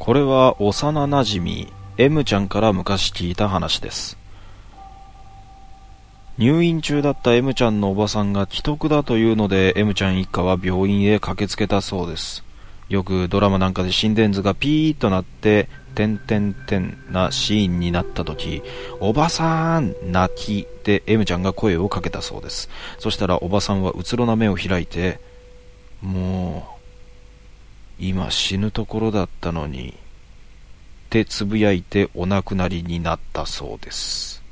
これは幼なじみ M ちゃんから昔聞いた話です。入院中だった M ちゃんのおばさんが既得だというので M ちゃん一家は病院へ駆けつけたそうです。よくドラマなんかで心電図がピーッとなって点点点なシーンになった時おばさん泣きで M ちゃんが声をかけたそうです。そしたらおばさんはうつろな目を開いて今死ぬところだったのにってつぶやいてお亡くなりになったそうです。